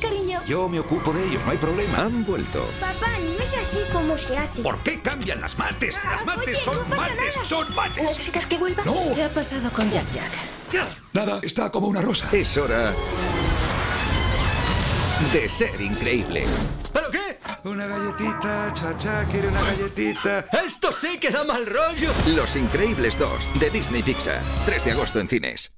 Cariño. Yo me ocupo de ellos, no hay problema. Han vuelto. Papá, no es así como se hace. ¿Por qué cambian las mates? Ah, las mates oye, son no mates, nada. son mates. ¿Necesitas que vuelva? ¡No! ¿Qué ha pasado con Jack Jack? Ya. Nada, está como una rosa. Es hora de ser increíble. ¿Pero qué? Una galletita, chacha, quiere una galletita. ¡Esto sí que da mal rollo! Los Increíbles 2 de Disney Pixar. 3 de agosto en cines.